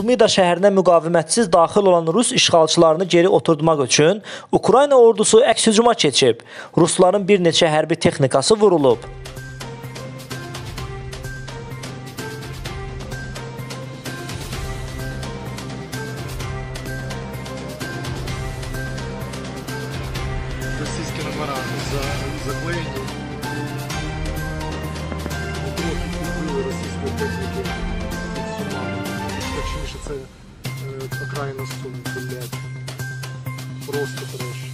Sumida şəhərinə müqavimətsiz daxil olan rus işğalçılarını geri oturdmaq üçün Ukrayna ordusu əks hücuma keçib. Rusların bir neçə hərbi texnikası vurulub. російські номера за- заклеєні. Э, окраина Сум, блядь. Просто трэш.